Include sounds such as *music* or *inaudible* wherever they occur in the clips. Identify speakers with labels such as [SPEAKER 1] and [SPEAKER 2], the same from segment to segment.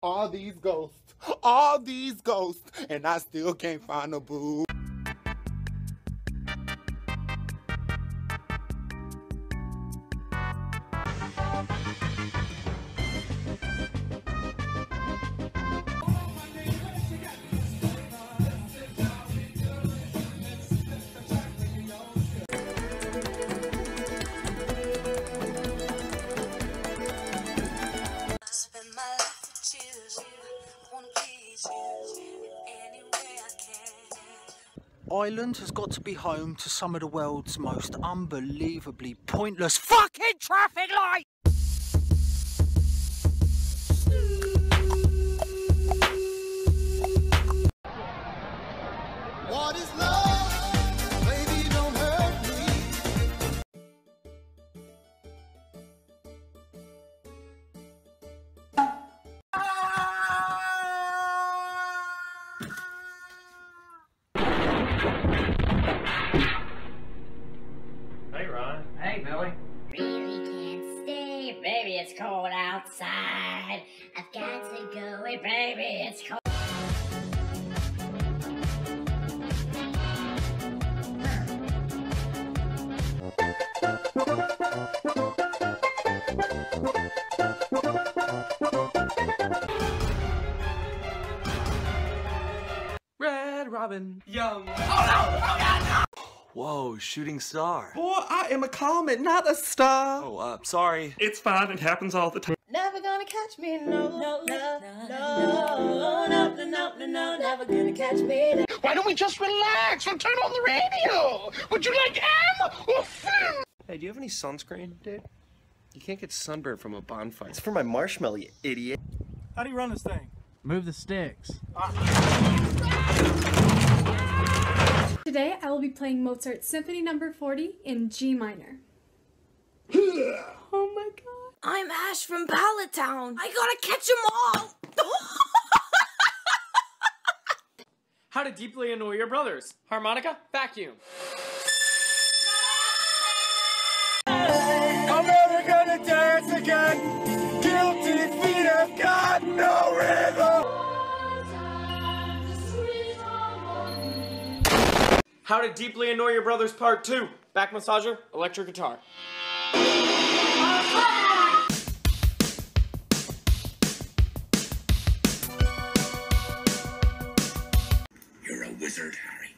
[SPEAKER 1] All these ghosts, all these ghosts, and I still can't find a boo.
[SPEAKER 2] Ireland has got to be home to some of the world's most unbelievably pointless fucking traffic lights!
[SPEAKER 1] What is love?
[SPEAKER 3] Hey, Ryan.
[SPEAKER 4] Hey, Billy.
[SPEAKER 5] really can't stay. Baby, it's cold outside. I've got to go away, baby, it's cold.
[SPEAKER 3] Robin. Young.
[SPEAKER 6] Whoa, shooting star.
[SPEAKER 3] Boy, I am a comet, not a star.
[SPEAKER 6] Oh, uh, sorry.
[SPEAKER 3] It's fine. It happens all the time.
[SPEAKER 7] Never gonna catch me, no, no, no, no, no, no, no, no, no, never gonna catch me.
[SPEAKER 1] Why don't we just relax and turn on the radio? Would you like M or Finn?
[SPEAKER 8] Hey, do you have any sunscreen, dude? You can't get sunburned from a bonfire. It's for my marshmallow, you idiot.
[SPEAKER 9] How do you run this thing?
[SPEAKER 10] Move the sticks.
[SPEAKER 11] Today I will be playing Mozart's Symphony Number 40 in G minor. oh my god.
[SPEAKER 7] I'm Ash from Pallet Town. I gotta catch them all. *laughs*
[SPEAKER 9] How to deeply annoy your brothers. Harmonica, vacuum. How to deeply annoy your brothers, part two. Back massager, electric guitar.
[SPEAKER 1] You're a wizard, Harry.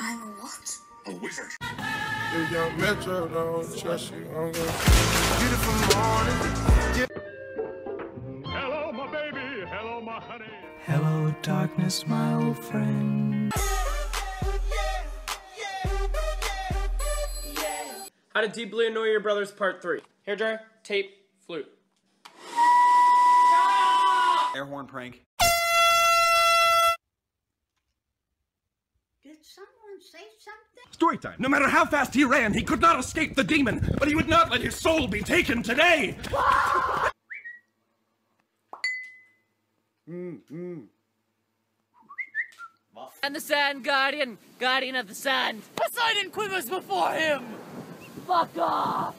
[SPEAKER 7] I'm what?
[SPEAKER 1] A wizard.
[SPEAKER 12] If young Metro don't trust you, I'm gonna. Beautiful morning.
[SPEAKER 3] Hello, my baby. Hello, my honey.
[SPEAKER 2] Hello, darkness, my old friend.
[SPEAKER 9] To deeply annoy your brothers, part three. Hair dryer, tape, flute.
[SPEAKER 6] Air horn prank.
[SPEAKER 5] Did someone say something?
[SPEAKER 3] Story time. No matter how fast he ran, he could not escape the demon, but he would not let his soul be taken today. *laughs* Mm, mm.
[SPEAKER 4] And the Sand Guardian, Guardian of the Sand. Poseidon quivers before him. Fuck off.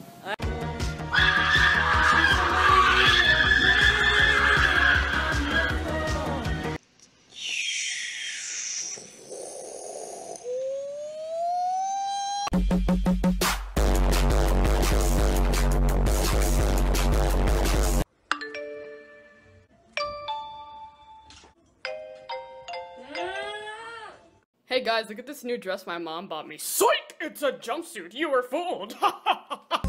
[SPEAKER 9] Hey guys, look at this new dress my mom bought me. Psych! It's a jumpsuit. You were fooled. *laughs*